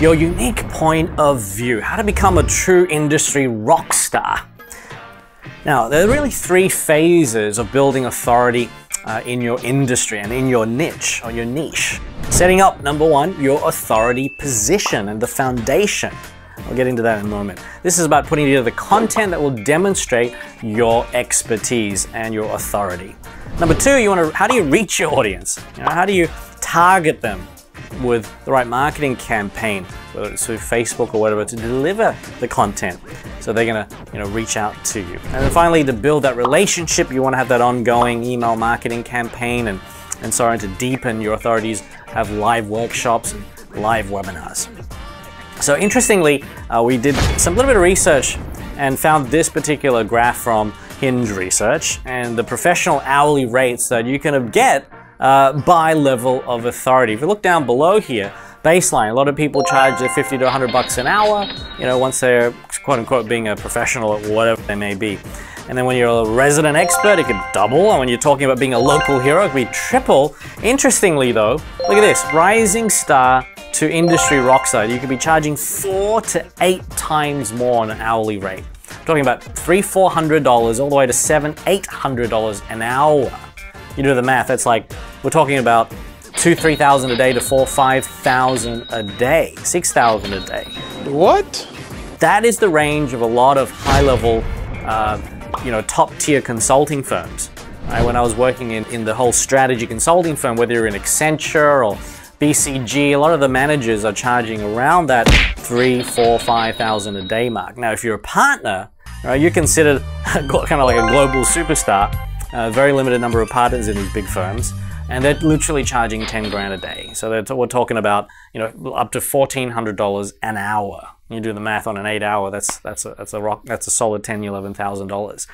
your unique point of view, how to become a true industry rock star. Now, there are really three phases of building authority uh, in your industry and in your niche or your niche. Setting up, number one, your authority position and the foundation. I'll get into that in a moment. This is about putting together the content that will demonstrate your expertise and your authority. Number two, you want to, how do you reach your audience? You know, how do you target them with the right marketing campaign, whether it's through Facebook or whatever, to deliver the content. So they're gonna, you know, reach out to you. And then finally, to build that relationship, you want to have that ongoing email marketing campaign and and starting to deepen your authorities, have live workshops live webinars. So interestingly, uh, we did some little bit of research and found this particular graph from Hinge Research and the professional hourly rates that you can get uh, by level of authority. If you look down below here, baseline, a lot of people charge 50 to 100 bucks an hour, you know, once they're quote unquote being a professional at whatever they may be. And then when you're a resident expert, it could double. And when you're talking about being a local hero, it could be triple. Interestingly though, look at this, rising star to industry rockstar, you could be charging four to eight times more on an hourly rate. I'm talking about three, four hundred dollars all the way to seven, eight hundred dollars an hour. You do the math, that's like, we're talking about two, three thousand a day to four, five thousand a day, six thousand a day. What? That is the range of a lot of high-level, uh, you know, top-tier consulting firms. Right? When I was working in, in the whole strategy consulting firm, whether you're in Accenture or BCG, a lot of the managers are charging around that three, four, five thousand a day mark. Now, if you're a partner, right, you're considered kind of like a global superstar. A very limited number of partners in these big firms, and they're literally charging 10 grand a day. So we're talking about you know up to $1,400 an hour. You do the math on an eight hour, that's that's a that's a rock that's a solid ten, eleven thousand dollars.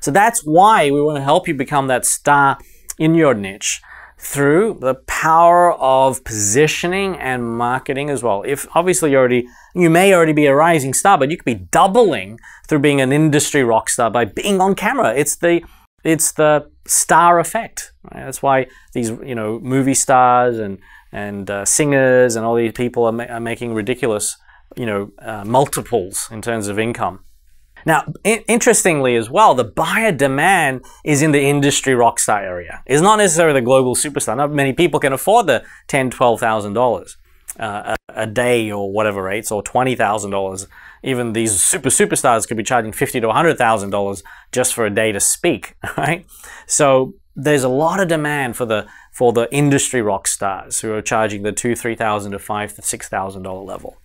So that's why we want to help you become that star in your niche through the power of positioning and marketing as well. If obviously you already, you may already be a rising star, but you could be doubling through being an industry rock star by being on camera. It's the, it's the star effect. Right? That's why these, you know, movie stars and, and uh, singers and all these people are, ma are making ridiculous, you know, uh, multiples in terms of income. Now, interestingly as well, the buyer demand is in the industry rockstar area. It's not necessarily the global superstar. Not many people can afford the ten, twelve thousand dollars uh, a, day or whatever rates, or twenty thousand dollars. Even these super superstars could be charging fifty to hundred thousand dollars just for a day to speak, right? So there's a lot of demand for the for the industry rock stars who are charging the two, three thousand to five to six thousand dollar level.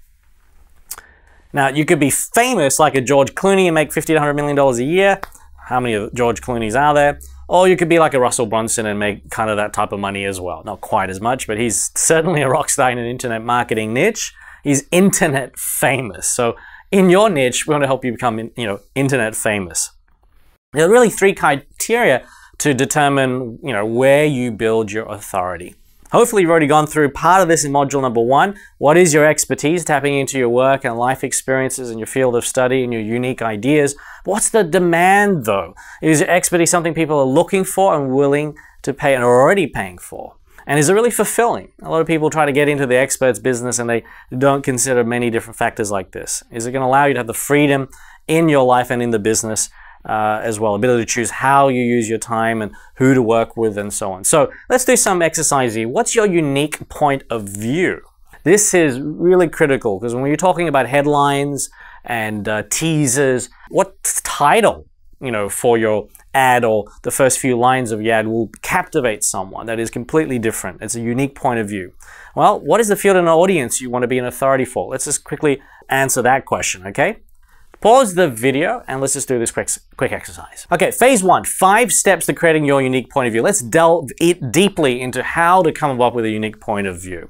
Now, you could be famous like a George Clooney and make 50 to 100 million dollars a year. How many of George Clooney's are there? Or you could be like a Russell Brunson and make kind of that type of money as well. Not quite as much, but he's certainly a rock star in an internet marketing niche. He's internet famous. So in your niche, we want to help you become, you know, internet famous. There are really three criteria to determine, you know, where you build your authority. Hopefully you've already gone through part of this in module number one. What is your expertise? Tapping into your work and life experiences and your field of study and your unique ideas. What's the demand though? Is your expertise something people are looking for and willing to pay and are already paying for? And is it really fulfilling? A lot of people try to get into the expert's business and they don't consider many different factors like this. Is it going to allow you to have the freedom in your life and in the business uh, as well, ability to choose how you use your time and who to work with and so on. So let's do some exercise here. What's your unique point of view? This is really critical because when you're talking about headlines and uh, teasers, what title, you know, for your ad or the first few lines of your ad will captivate someone that is completely different. It's a unique point of view. Well, what is the field and audience you want to be an authority for? Let's just quickly answer that question, okay? Pause the video and let's just do this quick, quick exercise. Okay, phase one, five steps to creating your unique point of view. Let's delve it deeply into how to come up with a unique point of view.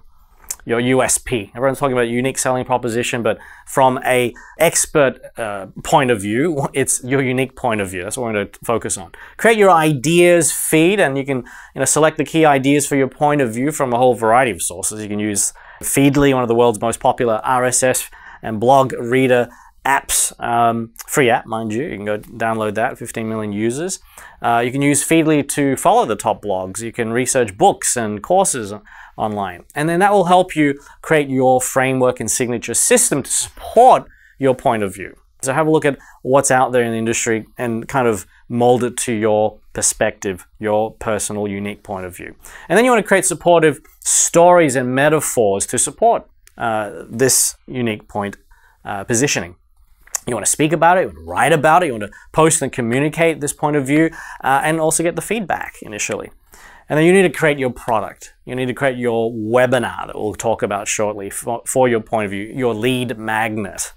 Your USP. Everyone's talking about unique selling proposition, but from a expert uh, point of view, it's your unique point of view. That's what we're going to focus on. Create your ideas feed, and you can you know select the key ideas for your point of view from a whole variety of sources. You can use Feedly, one of the world's most popular RSS and blog reader apps, um, free app, mind you. You can go download that, 15 million users. Uh, you can use Feedly to follow the top blogs. You can research books and courses online. And then that will help you create your framework and signature system to support your point of view. So have a look at what's out there in the industry and kind of mold it to your perspective, your personal, unique point of view. And then you want to create supportive stories and metaphors to support uh, this unique point uh, positioning. You want to speak about it, you want to write about it, you want to post and communicate this point of view, uh, and also get the feedback initially. And then you need to create your product. You need to create your webinar that we'll talk about shortly for, for your point of view, your lead magnet.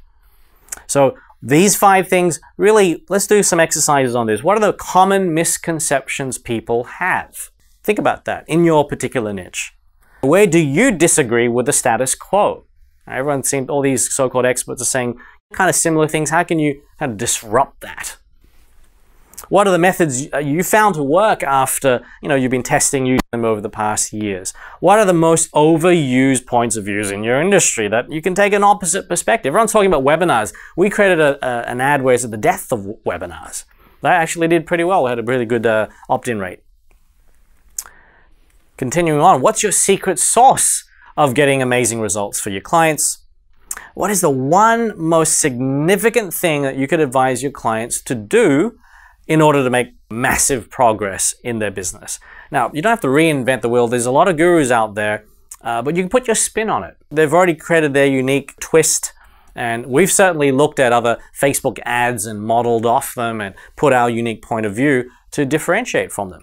So these five things, really, let's do some exercises on this. What are the common misconceptions people have? Think about that in your particular niche. Where do you disagree with the status quo? Everyone seems, all these so-called experts are saying kind of similar things. How can you kind of disrupt that? What are the methods you found to work after you know you've been testing using them over the past years? What are the most overused points of views in your industry that you can take an opposite perspective? Everyone's talking about webinars. We created a, a, an ad where it's the death of webinars. That actually did pretty well. We had a really good uh, opt-in rate. Continuing on, what's your secret sauce of getting amazing results for your clients? What is the one most significant thing that you could advise your clients to do in order to make massive progress in their business. Now, you don't have to reinvent the wheel. There's a lot of gurus out there, uh, but you can put your spin on it. They've already created their unique twist, and we've certainly looked at other Facebook ads and modeled off them and put our unique point of view to differentiate from them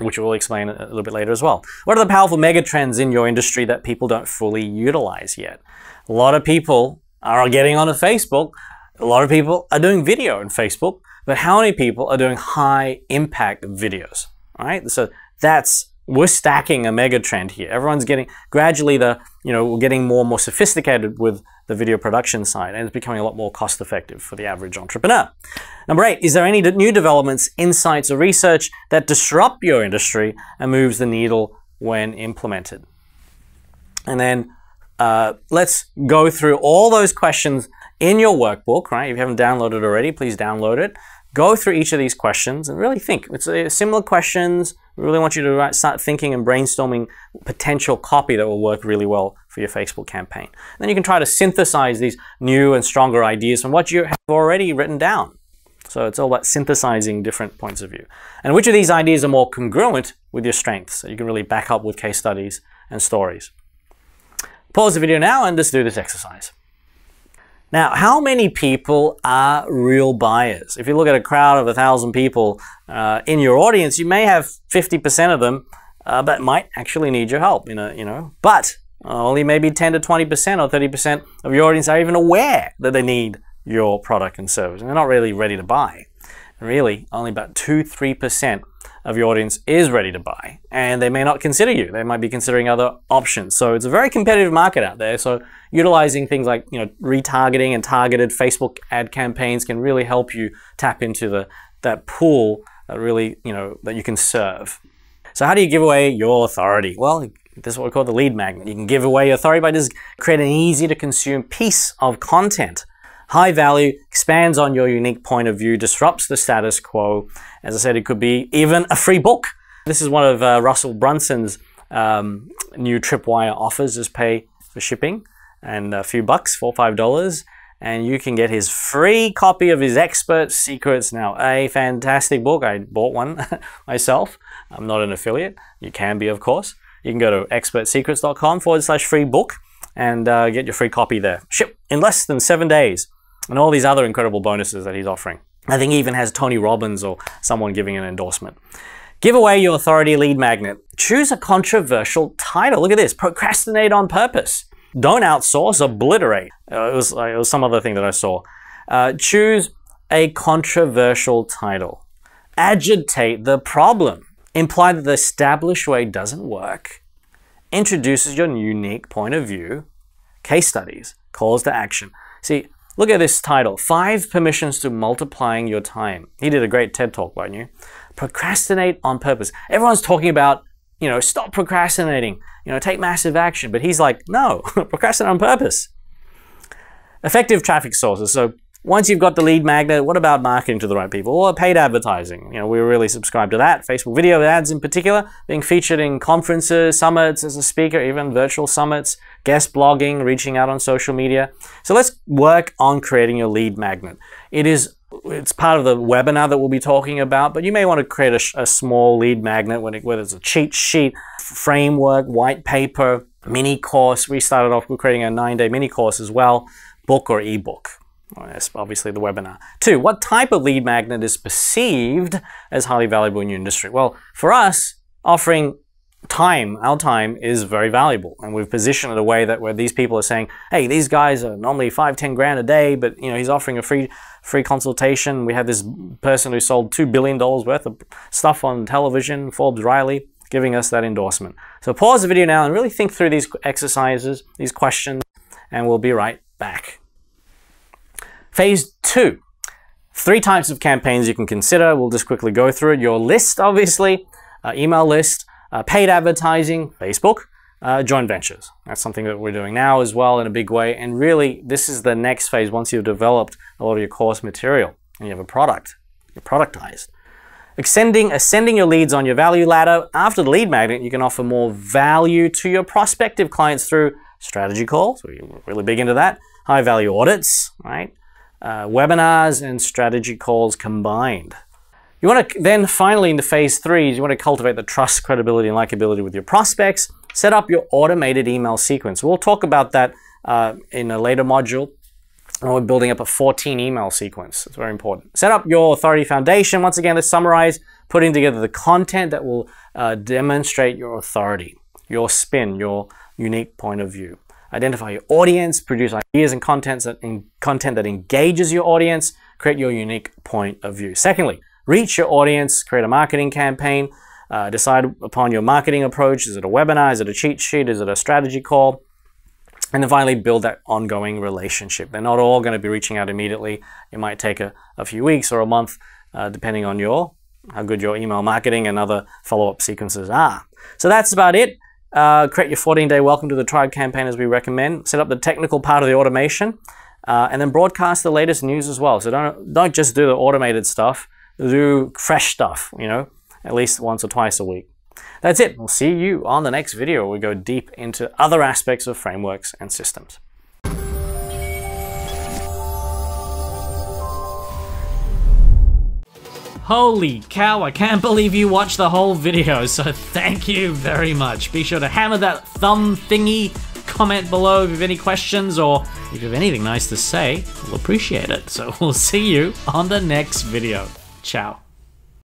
which we'll explain a little bit later as well. What are the powerful megatrends in your industry that people don't fully utilize yet? A lot of people are getting onto Facebook. A lot of people are doing video on Facebook. But how many people are doing high impact videos? All right, so that's we're stacking a mega trend here. Everyone's getting gradually the you know we're getting more and more sophisticated with the video production side, and it's becoming a lot more cost effective for the average entrepreneur. Number eight, is there any new developments, insights, or research that disrupt your industry and moves the needle when implemented? And then uh, let's go through all those questions in your workbook, right? If you haven't downloaded already, please download it. Go through each of these questions and really think. It's uh, similar questions. We really want you to start thinking and brainstorming potential copy that will work really well for your Facebook campaign. And then you can try to synthesize these new and stronger ideas from what you have already written down. So it's all about synthesizing different points of view. And which of these ideas are more congruent with your strengths? So you can really back up with case studies and stories. Pause the video now and just do this exercise. Now, how many people are real buyers? If you look at a crowd of a thousand people uh, in your audience, you may have 50% of them uh, that might actually need your help, you know, you know. But Uh, only maybe 10 to 20% or 30% of your audience are even aware that they need your product and service, and they're not really ready to buy. Really, only about 2 3% of your audience is ready to buy and they may not consider you. They might be considering other options. So it's a very competitive market out there. So utilizing things like, you know, retargeting and targeted Facebook ad campaigns can really help you tap into the that pool that really, you know, that you can serve. So how do you give away your authority? Well, this is what we call the lead magnet. You can give away your authority by just creating an easy to consume piece of content high value, expands on your unique point of view, disrupts the status quo. As I said, it could be even a free book. This is one of uh, Russell Brunson's um, new Tripwire offers, just pay for shipping and a few bucks, four, or five dollars, and you can get his free copy of his Expert Secrets. Now, a fantastic book. I bought one myself. I'm not an affiliate. You can be, of course. You can go to expertsecrets.com forward slash free book and uh, get your free copy there. Ship in less than seven days and all these other incredible bonuses that he's offering. I think he even has Tony Robbins or someone giving an endorsement. Give away your authority lead magnet. Choose a controversial title. Look at this. Procrastinate on purpose. Don't outsource, obliterate. Uh, it, was, uh, it was some other thing that I saw. Uh, choose a controversial title. Agitate the problem. Imply that the established way doesn't work. Introduces your unique point of view. Case studies. Calls to action. See, Look at this title, Five Permissions to Multiplying Your Time. He did a great TED Talk, won't you? Procrastinate on purpose. Everyone's talking about, you know, stop procrastinating, you know, take massive action. But he's like, no, procrastinate on purpose. Effective traffic sources. So once you've got the lead magnet, what about marketing to the right people or paid advertising? You know, we really subscribe to that. Facebook video ads in particular, being featured in conferences, summits as a speaker, even virtual summits, guest blogging, reaching out on social media. So let's work on creating your lead magnet. It is it's part of the webinar that we'll be talking about, but you may want to create a, a small lead magnet, when it, whether it's a cheat sheet, framework, white paper, mini course. We started off with creating a nine-day mini course as well, book or ebook. That's obviously the webinar. Two, what type of lead magnet is perceived as highly valuable in your industry? Well, for us, offering time, our time is very valuable. And we've positioned it a way that where these people are saying, hey, these guys are normally five, ten grand a day, but you know, he's offering a free free consultation. We had this person who sold two billion dollars worth of stuff on television, Forbes Riley, giving us that endorsement. So pause the video now and really think through these exercises, these questions, and we'll be right back. Phase two. Three types of campaigns you can consider. We'll just quickly go through it. Your list, obviously, uh, email list, uh, paid advertising, Facebook, uh, joint ventures. That's something that we're doing now as well in a big way. And really, this is the next phase once you've developed a lot of your course material and you have a product, you're productized. Extending, ascending your leads on your value ladder. After the lead magnet, you can offer more value to your prospective clients through strategy calls. We're really big into that. High value audits, right? Uh, webinars and strategy calls combined. You want to then finally into phase three, you want to cultivate the trust, credibility, and likability with your prospects. Set up your automated email sequence. We'll talk about that uh, in a later module. And We're building up a 14 email sequence. It's very important. Set up your authority foundation. Once again, let's summarize putting together the content that will uh, demonstrate your authority, your spin, your unique point of view. Identify your audience, produce ideas and contents that content that engages your audience, create your unique point of view. Secondly, reach your audience, create a marketing campaign, uh, decide upon your marketing approach. Is it a webinar? Is it a cheat sheet? Is it a strategy call? And then finally, build that ongoing relationship. They're not all going to be reaching out immediately. It might take a, a few weeks or a month, uh, depending on your how good your email marketing and other follow-up sequences are. So that's about it. Uh, create your 14-day welcome to the tribe campaign as we recommend. Set up the technical part of the automation, uh, and then broadcast the latest news as well. So don't don't just do the automated stuff do fresh stuff, you know, at least once or twice a week. That's it. We'll see you on the next video. We go deep into other aspects of frameworks and systems. Holy cow, I can't believe you watched the whole video, so thank you very much. Be sure to hammer that thumb thingy, comment below if you have any questions, or if you have anything nice to say, we'll appreciate it. So we'll see you on the next video. Ciao.